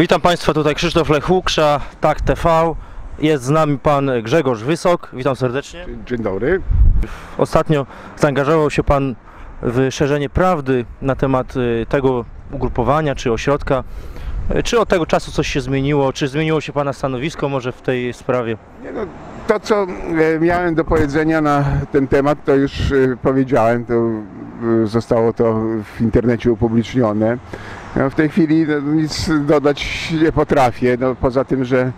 Witam Państwa, tutaj Krzysztof Lechłuksza, TAK TV. Jest z nami Pan Grzegorz Wysok, witam serdecznie. Dzień dobry. Ostatnio zaangażował się Pan w szerzenie prawdy na temat y, tego ugrupowania czy ośrodka. Y, Czy od tego czasu coś się zmieniło? Czy zmieniło się Pana stanowisko może w tej sprawie? Nie no, to, co e, miałem do powiedzenia na ten temat, to już e, powiedziałem, to e, zostało to w internecie upublicznione. No, w tej chwili no, nic dodać nie potrafię, no, poza tym, że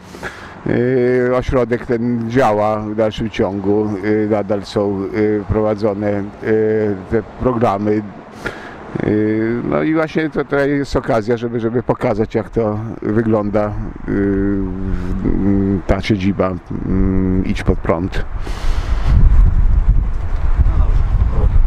e, ośrodek ten działa w dalszym ciągu, e, nadal są e, prowadzone e, te programy. E, No i właśnie to, to jest okazja, żeby, żeby pokazać jak to wygląda e, ta siedziba mm, Idź pod prąd.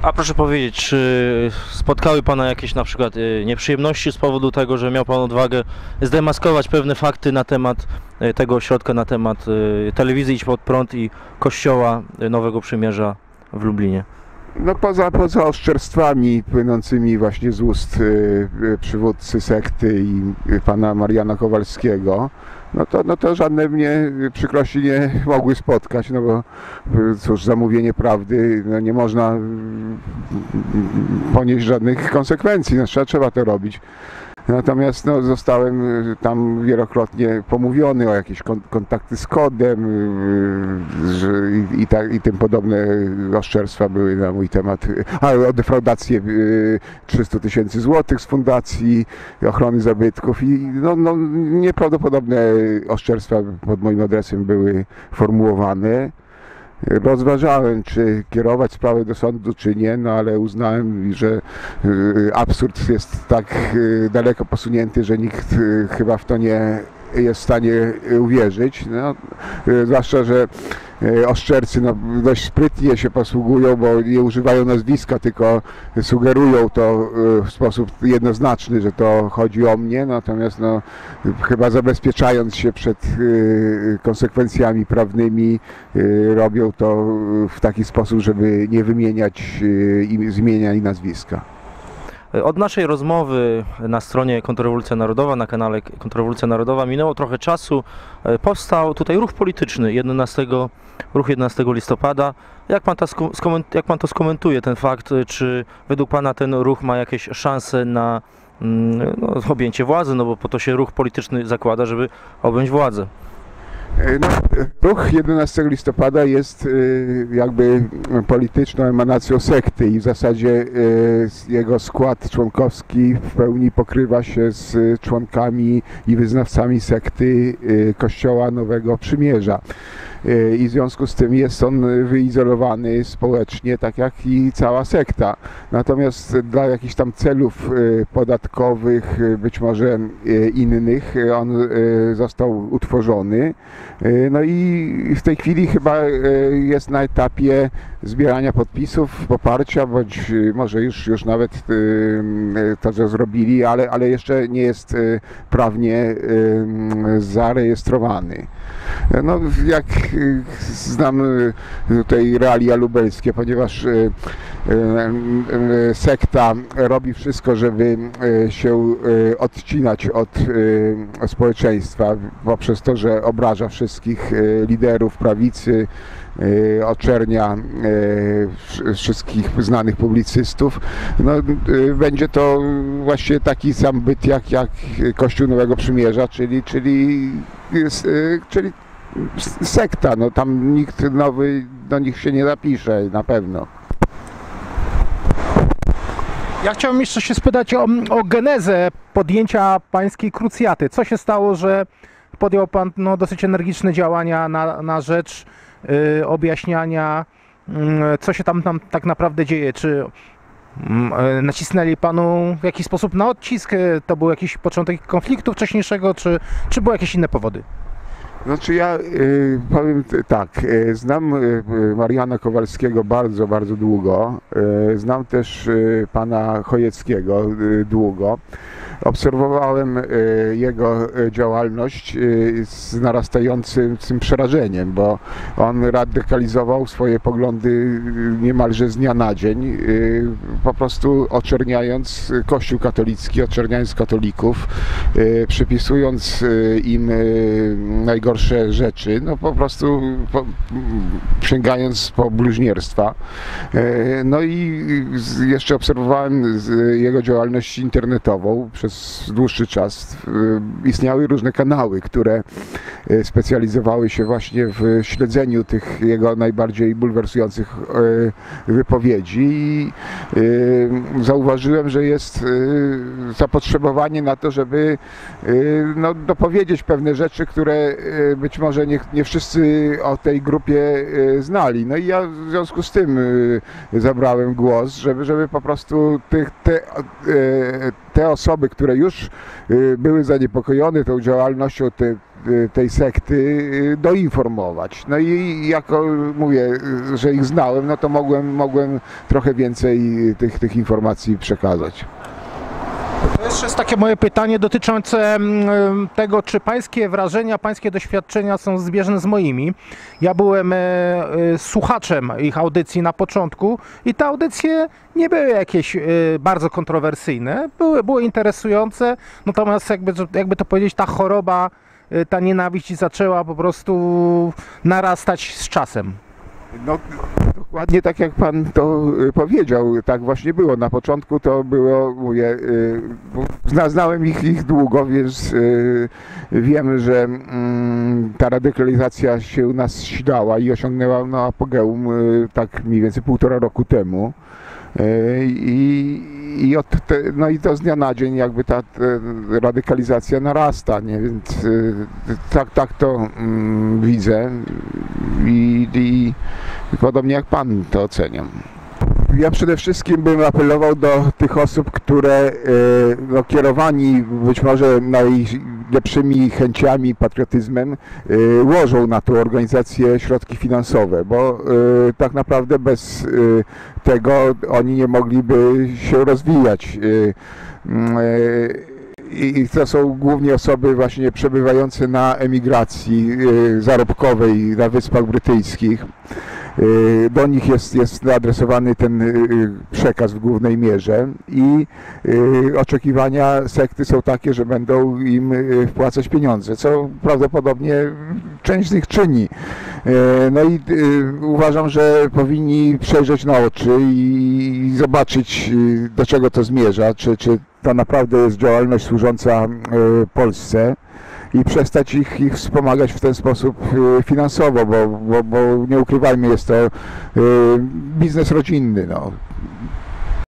A proszę powiedzieć, czy spotkały Pana jakieś na przykład y, nieprzyjemności z powodu tego, że miał Pan odwagę zdemaskować pewne fakty na temat y, tego ośrodka, na temat y, telewizji Idź Pod Prąd i kościoła Nowego Przymierza w Lublinie? No poza, poza oszczerstwami płynącymi właśnie z ust przywódcy sekty i pana Mariana Kowalskiego, no to, no to żadne mnie przykrości nie mogły spotkać, no bo y, cóż, zamówienie prawdy, no nie można y, ponieść żadnych konsekwencji, no trzeba, trzeba to robić. Natomiast no, zostałem y, tam wielokrotnie pomówiony o jakieś kon- kontakty z kodem y, że i, i, tak, i tym podobne oszczerstwa były na mój temat. A o defraudację y, 300 tysięcy złotych z Fundacji Ochrony Zabytków i no, no, nieprawdopodobne oszczerstwa pod moim adresem były formułowane. Rozważałem, czy kierować sprawę do sądu, czy nie, no ale uznałem, że y, absurd jest tak y, daleko posunięty, że nikt y, chyba w to nie jest w stanie uwierzyć. No, zwłaszcza, że oszczercy no, dość sprytnie się posługują, bo nie używają nazwiska, tylko sugerują to y, w sposób jednoznaczny, że to chodzi o mnie, natomiast no, chyba zabezpieczając się przed y, konsekwencjami prawnymi, robią to w taki sposób, żeby nie wymieniać im- z imienia i nazwiska. Od naszej rozmowy na stronie Kontrrewolucja Narodowa, na kanale Kontrrewolucja Narodowa minęło trochę czasu. E, Powstał tutaj ruch polityczny 11, ruch 11 listopada. Jak pan, ta jak pan to skomentuje, ten fakt, e, czy według pana ten ruch ma jakieś szanse na mm, no, objęcie władzy, no bo po to się ruch polityczny zakłada, żeby objąć władzę. E, No, ruch 11 listopada jest y, jakby polityczną emanacją sekty i w zasadzie jego skład członkowski w pełni pokrywa się z członkami i wyznawcami sekty Kościoła Nowego Przymierza. Y, I w związku z tym jest on wyizolowany społecznie, tak jak i cała sekta. Natomiast dla jakichś tam celów y, podatkowych, być może innych, on został utworzony. No i w tej chwili chyba jest na etapie zbierania podpisów, poparcia, bądź y, może już, już nawet y, y, to, co zrobili, ale, ale jeszcze nie jest prawnie zarejestrowany. No, jak znam tutaj realia lubelskie, ponieważ sekta robi wszystko, żeby się odcinać od społeczeństwa poprzez to, że obraża wszystkich liderów prawicy, oczernia y, wsz- wszystkich znanych publicystów. No, y, będzie to właśnie taki sam byt jak, jak Kościół Nowego Przymierza, czyli, czyli, y, czyli sekta. No, tam nikt nowy do nich się nie zapisze na pewno. Ja chciałem jeszcze się spytać o, o genezę podjęcia pańskiej krucjaty. Co się stało, że podjął pan no, dosyć energiczne działania na, na rzecz y, objaśniania, mm, co się tam, tam tak naprawdę dzieje? Czy mm, y, nacisnęli panu w jakiś sposób na odcisk? Y, To był jakiś początek konfliktu wcześniejszego, czy, czy były jakieś inne powody? Znaczy ja y, powiem tak, y, znam y, y, Mariana Kowalskiego bardzo, bardzo długo. Y, znam też y, pana Chojeckiego długo. Obserwowałem jego działalność z narastającym przerażeniem, bo on radykalizował swoje poglądy niemalże z dnia na dzień, po prostu oczerniając Kościół katolicki, oczerniając katolików, przypisując im y, rzeczy, no po prostu po, sięgając po bluźnierstwa. E, No i jeszcze obserwowałem jego działalność internetową przez dłuższy czas. Istniały różne kanały, które e, specjalizowały się właśnie w śledzeniu tych jego najbardziej bulwersujących e, wypowiedzi i zauważyłem, że jest zapotrzebowanie na to, żeby no, dopowiedzieć pewne rzeczy, które być może nie, nie wszyscy o tej grupie e, znali. No i ja w związku z tym e, zabrałem głos, żeby, żeby po prostu tych, te, te osoby, które już były zaniepokojone tą działalnością te, tej sekty doinformować. No i jako mówię, że ich znałem, no to mogłem, mogłem trochę więcej tych, tych informacji przekazać. Jeszcze jest takie moje pytanie dotyczące mm, tego, czy pańskie wrażenia, pańskie doświadczenia są zbieżne z moimi. Ja byłem e, e, słuchaczem ich audycji na początku i te audycje nie były jakieś e, bardzo kontrowersyjne, były, były interesujące, natomiast jakby, jakby to powiedzieć, ta choroba, ta nienawiść zaczęła po prostu narastać z czasem. No, dokładnie tak jak pan to y, powiedział, tak właśnie było. Na początku to było, mówię, y, znałem ich, ich długo, więc y, wiem, że mm, ta radykalizacja się u nas silała i osiągnęła no, apogeum tak mniej więcej półtora roku temu. I, i od te, no i to z dnia na dzień jakby ta, radykalizacja narasta, nie? Więc y, tak, tak to mm, widzę i, i podobnie jak pan to oceniam. Ja przede wszystkim bym apelował do tych osób, które e, no, kierowani być może najlepszymi chęciami, patriotyzmem e, łożą na tą organizację środki finansowe, bo e, tak naprawdę bez e, tego oni nie mogliby się rozwijać. Mm, i to są głównie osoby właśnie przebywające na emigracji zarobkowej na Wyspach Brytyjskich. E, Do nich jest, jest adresowany ten e, przekaz w głównej mierze i oczekiwania sekty są takie, że będą im wpłacać pieniądze, co prawdopodobnie część z nich czyni. No i uważam, że powinni przejrzeć na oczy i zobaczyć do czego to zmierza, czy, czy to naprawdę jest działalność służąca Polsce i przestać ich, ich wspomagać w ten sposób e, finansowo, bo, bo, bo nie ukrywajmy, jest to e, biznes rodzinny. No.